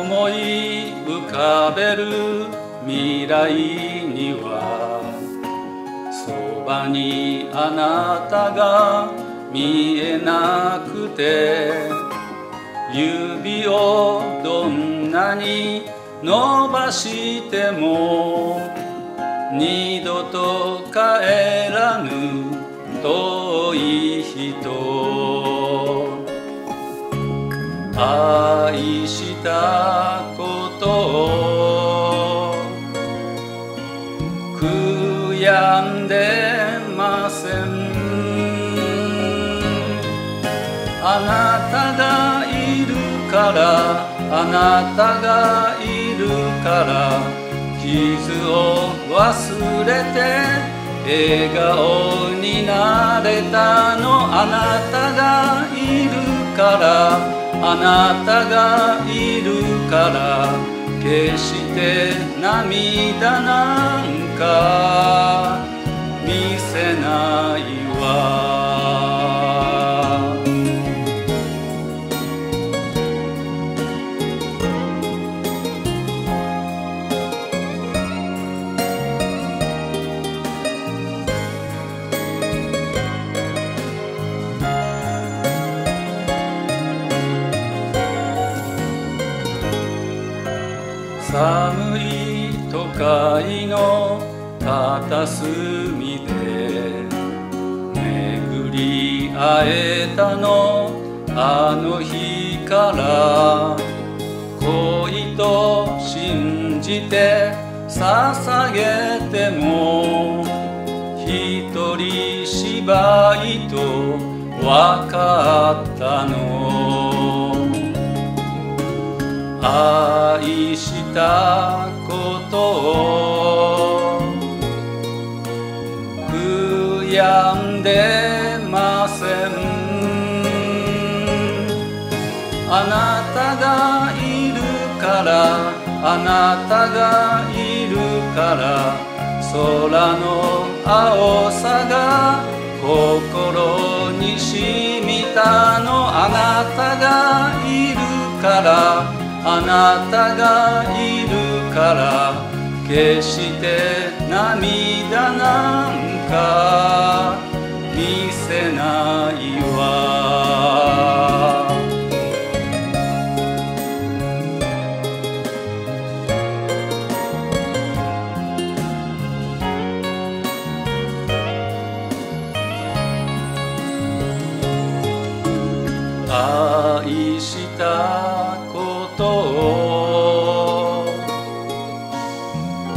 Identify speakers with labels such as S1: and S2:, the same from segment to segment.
S1: 思い浮かべる未来にはそばにあなたが見えなくて指をどんなに伸ばしても二度と帰らぬ遠い人愛してたことを悔やんでません。あなたがいるからあなたがいるから傷を忘れて笑顔になれたの。あなたがいるからあなたがいるから決して涙なんか見せないわ。寒い都会の片隅で巡り会えたのあの日から恋と信じて捧げても一人芝居と分かったの。たことを悔やんでません。あなたがいるからあなたがいるから空の青さが心に染みたの。あなたがいるからあなたがいるから決して涙なんか見せないわ。愛した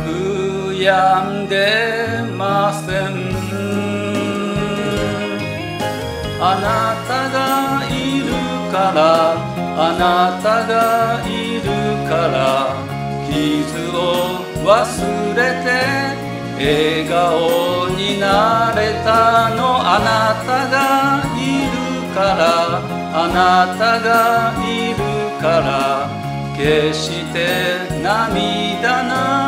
S1: 悔やんでません。あなたがいるからあなたがいるから傷を忘れて笑顔になれたの。あなたがいるからあなたがいるから決して涙な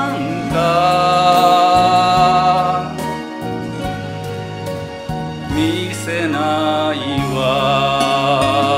S1: 見せないわ。